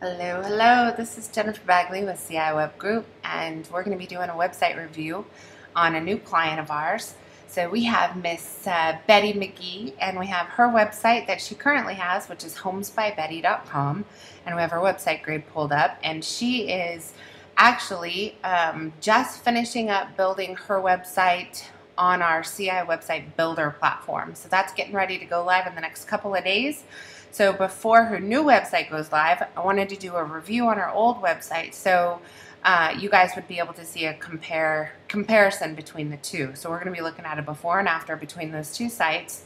Hello, hello. This is Jennifer Bagley with CI Web Group, and we're going to be doing a website review on a new client of ours. So we have Miss uh, Betty Magee, and we have her website that she currently has, which is homesbybetty.com, and we have her website grid pulled up, and she is actually um, just finishing up building her website on our CI website builder platform. So that's getting ready to go live in the next couple of days. So before her new website goes live, I wanted to do a review on her old website so uh, you guys would be able to see a compare comparison between the two. So we're going to be looking at a before and after between those two sites.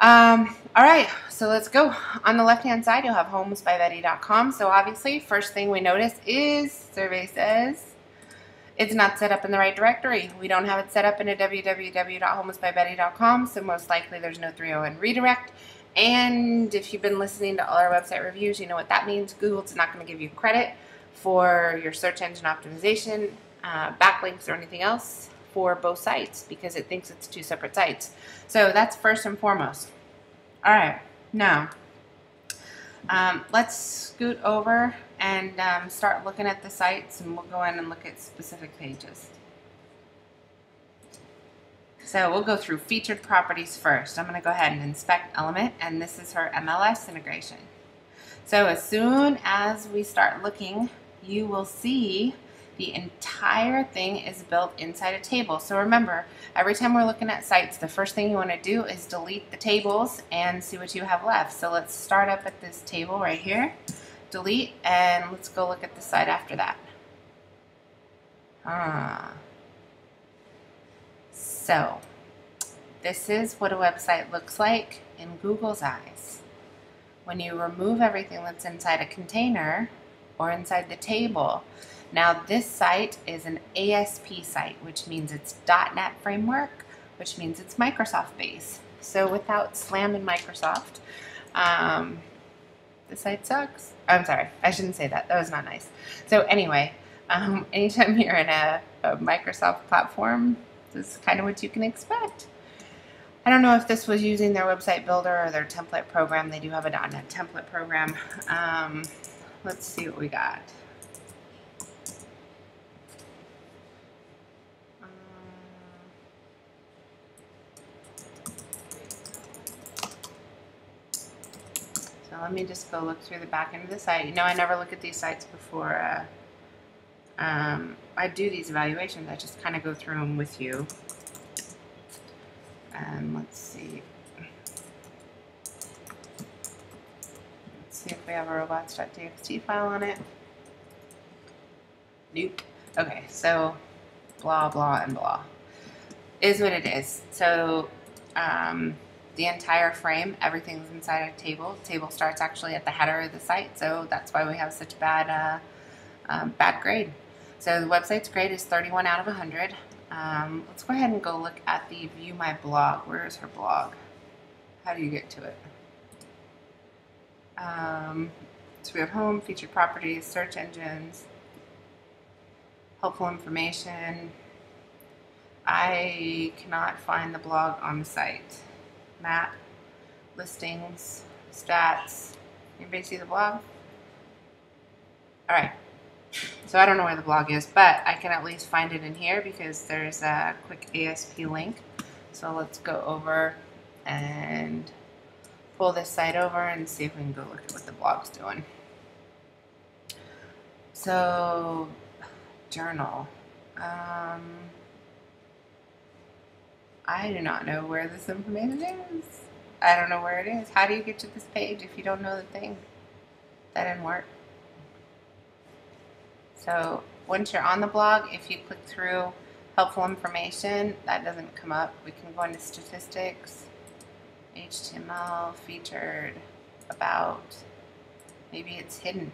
Um, all right, so let's go. On the left-hand side, you'll have homesbybetty.com. So obviously, first thing we notice is survey says it's not set up in the right directory. We don't have it set up in a www.homesbybetty.com, so most likely there's no 301 redirect. And if you've been listening to all our website reviews, you know what that means. Google's not going to give you credit for your search engine optimization, uh, backlinks, or anything else for both sites because it thinks it's two separate sites. So that's first and foremost. All right, now um, let's scoot over and um, start looking at the sites and we'll go in and look at specific pages. So we'll go through featured properties first. I'm going to go ahead and inspect element and this is her MLS integration. So as soon as we start looking, you will see the entire thing is built inside a table. So remember, every time we're looking at sites, the first thing you want to do is delete the tables and see what you have left. So let's start up at this table right here, delete, and let's go look at the site after that. Ah. So, this is what a website looks like in Google's eyes. When you remove everything that's inside a container or inside the table, now this site is an ASP site, which means it's .NET Framework, which means it's Microsoft based. So without slamming Microsoft, um, the site sucks. I'm sorry, I shouldn't say that. That was not nice. So anyway, um, anytime you're in a, a Microsoft platform, this is kind of what you can expect. I don't know if this was using their website builder or their template program. They do have a .NET template program. Um, let's see what we got. Let me just go look through the back end of the site. You know, I never look at these sites before uh, um, I do these evaluations. I just kind of go through them with you. And let's see. Let's see if we have a robots.txt file on it. Nope. Okay, so blah, blah, and blah. Is what it is. So um, the entire frame, everything's inside a table. The table starts actually at the header of the site, so that's why we have such bad, uh, um, bad grade. So the website's grade is 31 out of 100. Um, let's go ahead and go look at the view my blog. Where is her blog? How do you get to it? Um, so we have home, featured properties, search engines, helpful information. I cannot find the blog on the site. Map, listings, stats. Anybody see the blog? All right. So I don't know where the blog is, but I can at least find it in here because there's a quick ASP link. So let's go over and pull this site over and see if we can go look at what the blog's doing. So, journal. Um, I do not know where this information is. I don't know where it is. How do you get to this page if you don't know the thing? That didn't work. So once you're on the blog, if you click through helpful information, that doesn't come up. We can go into statistics, HTML, featured, about, maybe it's hidden.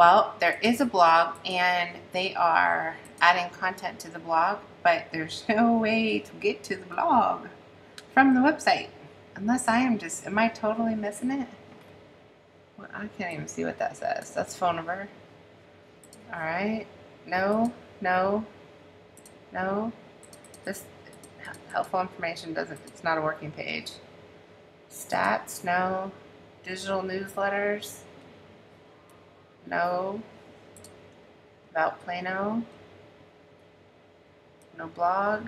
Well, there is a blog and they are adding content to the blog, but there's no way to get to the blog from the website. Unless I am just, am I totally missing it? Well, I can't even see what that says. That's phone number. All right. No, no, no. This helpful information doesn't, it's not a working page. Stats, no. Digital newsletters. No. About Plano. No blog.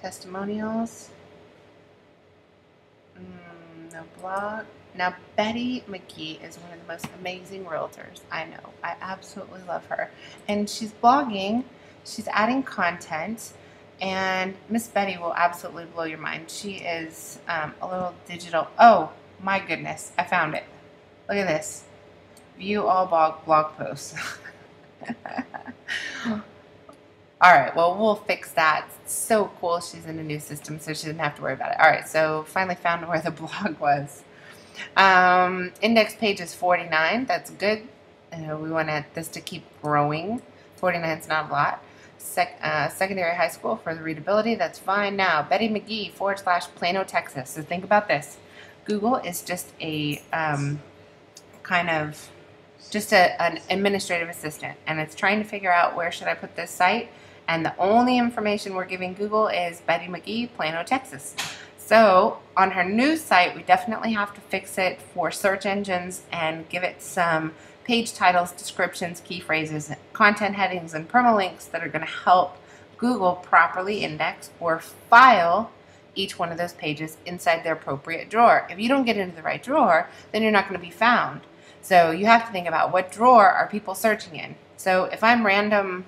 Testimonials. Mm, no blog. Now, Betty Magee is one of the most amazing realtors I know. I absolutely love her. And she's blogging, she's adding content, and Miss Betty will absolutely blow your mind. She is um, a little digital. Oh, my goodness, I found it. Look at this. View all blog, blog posts. all right, well, we'll fix that. It's so cool. She's in a new system, so she didn't have to worry about it. All right, so finally found where the blog was. Um, index page is 49. That's good. Uh, we want this to keep growing. 49 is not a lot. Sec, uh, secondary high school for the readability. That's fine. Now, Betty Magee forward slash Plano, Texas. So think about this. Google is just a um, kind of just a, an administrative assistant, and it's trying to figure out where should I put this site. And the only information we're giving Google is Betty Magee, Plano, Texas. So on her news site, we definitely have to fix it for search engines and give it some page titles, descriptions, key phrases, content headings, and permalinks that are going to help Google properly index or file each one of those pages inside their appropriate drawer. If you don't get into the right drawer, then you're not going to be found. So you have to think about what drawer are people searching in. So if I'm random,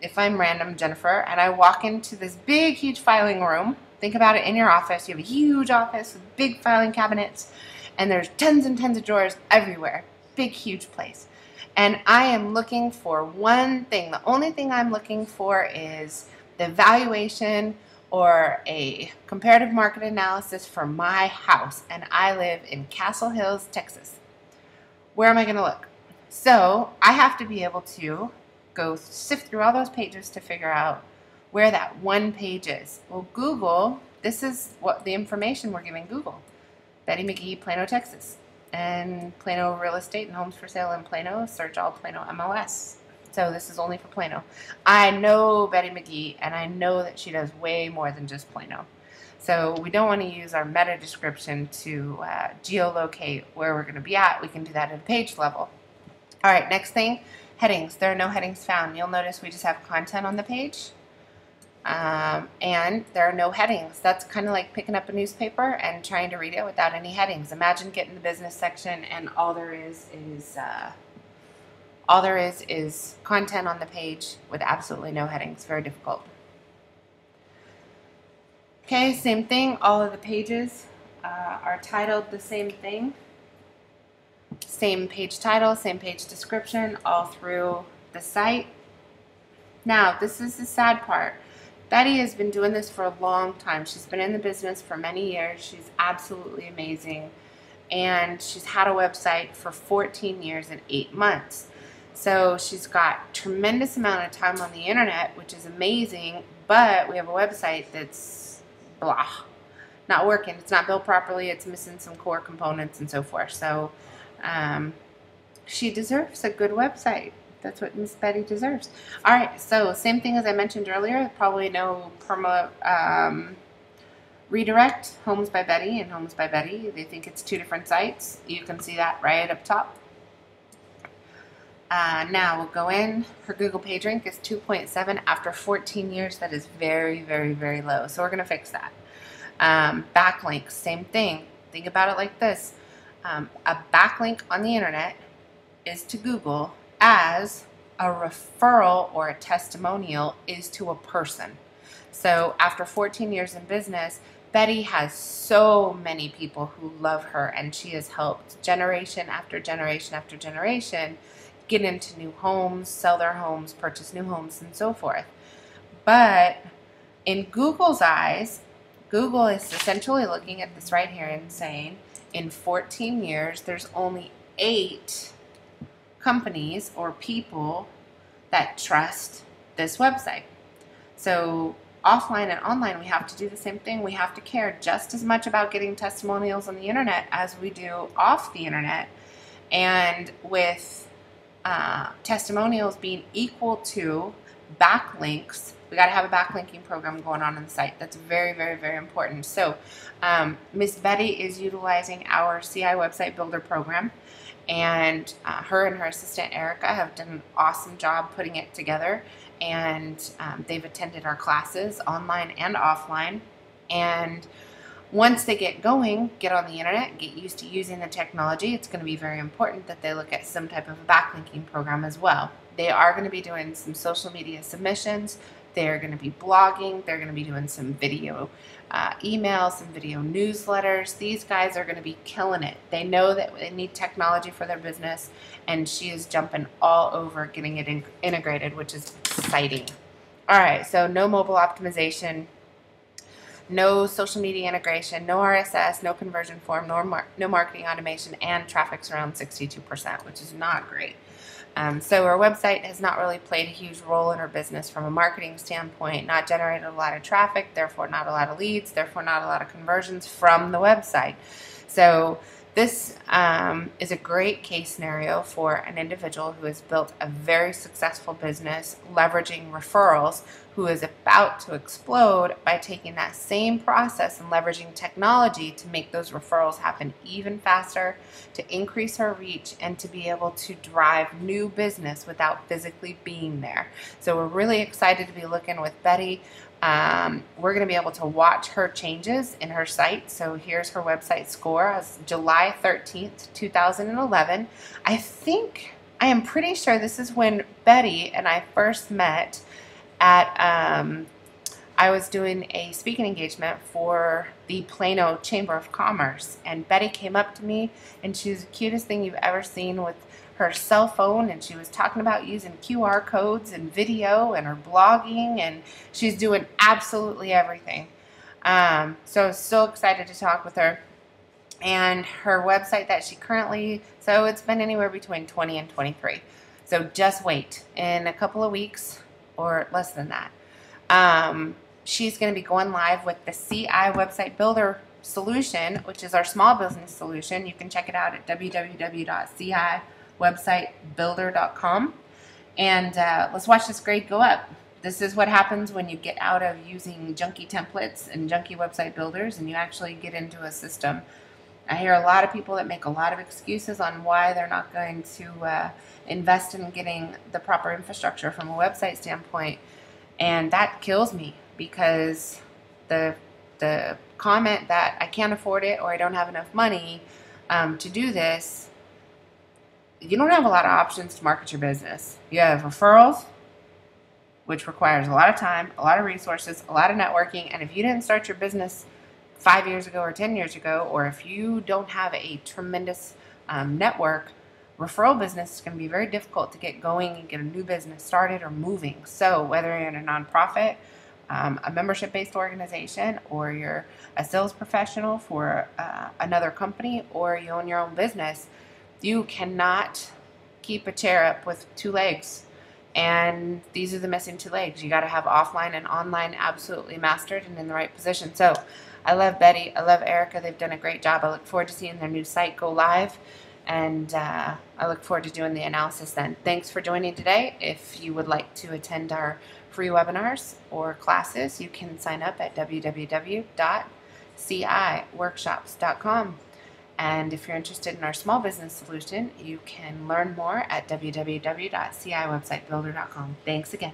if I'm random Jennifer and I walk into this big, huge filing room Think about it in your office. You have a huge office with big filing cabinets, and there's tons and tons of drawers everywhere. Big, huge place. And I am looking for one thing. The only thing I'm looking for is the valuation or a comparative market analysis for my house. And I live in Castle Hills, Texas. Where am I going to look? So I have to be able to go sift through all those pages to figure out where that one page is. Well, Google, this is what the information we're giving Google. Betty Magee, Plano, Texas. And Plano Real Estate and Homes for Sale in Plano, search all Plano MLS. So this is only for Plano. I know Betty Magee, and I know that she does way more than just Plano. So we don't want to use our meta description to uh, geolocate where we're going to be at. We can do that at a page level. All right, next thing, headings. There are no headings found. You'll notice we just have content on the page. Um, and there are no headings. That's kind of like picking up a newspaper and trying to read it without any headings. Imagine getting the business section and all there is is uh, all there is is content on the page with absolutely no headings. Very difficult. Okay, same thing. All of the pages uh, are titled the same thing. Same page title, same page description, all through the site. Now, this is the sad part Betty has been doing this for a long time. She's been in the business for many years. She's absolutely amazing. And she's had a website for 14 years and 8 months. So she's got tremendous amount of time on the internet, which is amazing, but we have a website that's blah, not working. It's not built properly. It's missing some core components and so forth. So um, she deserves a good website. That's what Miss Betty deserves. All right, so same thing as I mentioned earlier. Probably no perma um, redirect. Homes by Betty and Homes by Betty. They think it's two different sites. You can see that right up top. Uh, now we'll go in. Her Google PageRank is 2.7 after 14 years. That is very, very, very low. So we're going to fix that. Um, backlinks, same thing. Think about it like this. Um, a backlink on the internet is to Google as a referral or a testimonial is to a person. So after 14 years in business, Betty has so many people who love her, and she has helped generation after generation after generation get into new homes, sell their homes, purchase new homes, and so forth. But in Google's eyes, Google is essentially looking at this right here and saying, in 14 years, there's only eight companies or people that trust this website. So offline and online, we have to do the same thing. We have to care just as much about getting testimonials on the internet as we do off the internet. And with uh, testimonials being equal to backlinks, we got to have a backlinking program going on on the site. That's very, very, very important. So, um, Miss Betty is utilizing our CI website builder program And uh, her and her assistant Erica have done an awesome job putting it together. And um, they've attended our classes online and offline. And once they get going, get on the internet, get used to using the technology, it's going to be very important that they look at some type of a backlinking program as well. They are going to be doing some social media submissions. They're going to be blogging. They're going to be doing some video uh, emails, some video newsletters. These guys are going to be killing it. They know that they need technology for their business, and she is jumping all over getting it in integrated, which is exciting. All right, so no mobile optimization, no social media integration, no RSS, no conversion form, no, mar no marketing automation, and traffic's around 62%, which is not great. Um, so our website has not really played a huge role in our business from a marketing standpoint, not generated a lot of traffic, therefore not a lot of leads, therefore not a lot of conversions from the website. So this um, is a great case scenario for an individual who has built a very successful business leveraging referrals who is about to explode by taking that same process and leveraging technology to make those referrals happen even faster, to increase her reach, and to be able to drive new business without physically being there. So we're really excited to be looking with Betty. Um, we're going to be able to watch her changes in her site. So here's her website score as July 13th, 2011. I think, I am pretty sure this is when Betty and I first met at, um, I was doing a speaking engagement for the Plano Chamber of Commerce. And Betty came up to me and she was the cutest thing you've ever seen with her cell phone and she was talking about using QR codes and video and her blogging and she's doing absolutely everything. Um, so so excited to talk with her. And her website that she currently, so it's been anywhere between 20 and 23. So just wait. In a couple of weeks, or less than that, um, she's going to be going live with the CI Website Builder solution, which is our small business solution. You can check it out at www.ci websitebuilder.com. And uh, let's watch this grade go up. This is what happens when you get out of using junky templates and junky website builders and you actually get into a system. I hear a lot of people that make a lot of excuses on why they're not going to uh, invest in getting the proper infrastructure from a website standpoint. And that kills me because the, the comment that I can't afford it or I don't have enough money um, to do this you don't have a lot of options to market your business. You have referrals, which requires a lot of time, a lot of resources, a lot of networking. And if you didn't start your business five years ago or 10 years ago, or if you don't have a tremendous um, network, referral business is going to be very difficult to get going and get a new business started or moving. So, whether you're in a nonprofit, um, a membership based organization, or you're a sales professional for uh, another company, or you own your own business, you cannot keep a chair up with two legs. And these are the missing two legs. You got to have offline and online absolutely mastered and in the right position. So I love Betty. I love Erica. They've done a great job. I look forward to seeing their new site go live. And uh, I look forward to doing the analysis then. Thanks for joining today. If you would like to attend our free webinars or classes, you can sign up at www.ciworkshops.com. And if you're interested in our small business solution, you can learn more at www.ciwebsitebuilder.com. Thanks again.